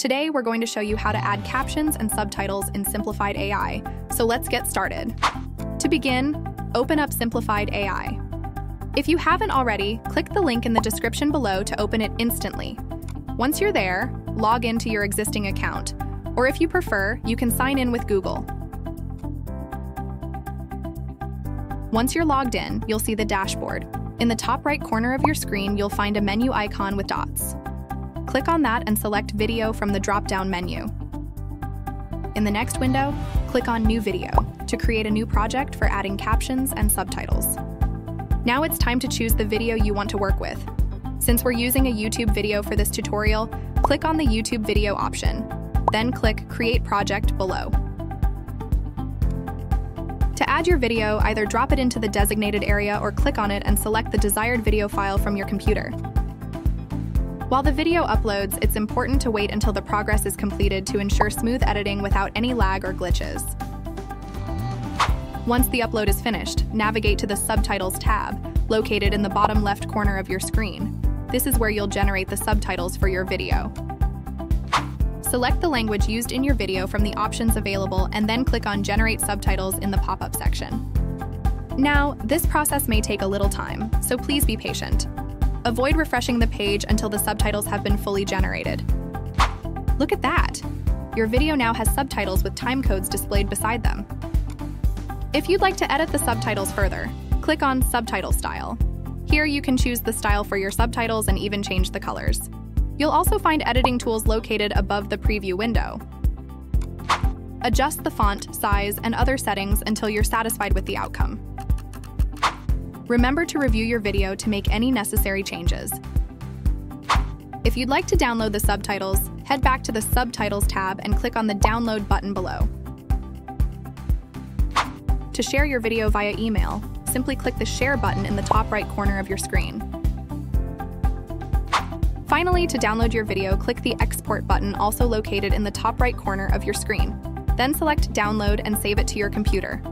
Today, we're going to show you how to add captions and subtitles in Simplified AI, so let's get started. To begin, open up Simplified AI. If you haven't already, click the link in the description below to open it instantly. Once you're there, log into your existing account, or if you prefer, you can sign in with Google. Once you're logged in, you'll see the dashboard. In the top right corner of your screen, you'll find a menu icon with dots. Click on that and select Video from the drop-down menu. In the next window, click on New Video to create a new project for adding captions and subtitles. Now it's time to choose the video you want to work with. Since we're using a YouTube video for this tutorial, click on the YouTube video option, then click Create Project below. To add your video, either drop it into the designated area or click on it and select the desired video file from your computer. While the video uploads, it's important to wait until the progress is completed to ensure smooth editing without any lag or glitches. Once the upload is finished, navigate to the Subtitles tab, located in the bottom left corner of your screen. This is where you'll generate the subtitles for your video. Select the language used in your video from the options available and then click on Generate Subtitles in the pop-up section. Now, this process may take a little time, so please be patient. Avoid refreshing the page until the subtitles have been fully generated. Look at that! Your video now has subtitles with timecodes displayed beside them. If you'd like to edit the subtitles further, click on Subtitle Style. Here you can choose the style for your subtitles and even change the colors. You'll also find editing tools located above the preview window. Adjust the font, size, and other settings until you're satisfied with the outcome. Remember to review your video to make any necessary changes. If you'd like to download the subtitles, head back to the Subtitles tab and click on the Download button below. To share your video via email, simply click the Share button in the top right corner of your screen. Finally, to download your video, click the Export button also located in the top right corner of your screen. Then select Download and save it to your computer.